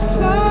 fly.